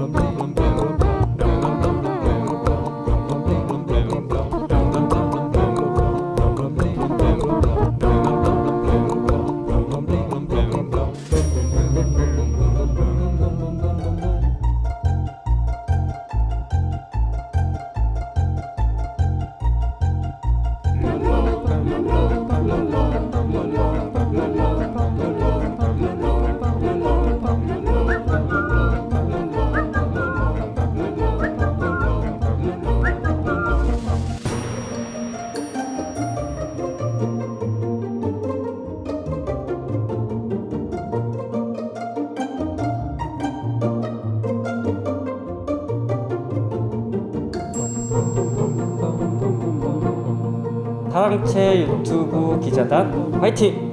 from me. 다랑채 유튜브 기자단 화이팅!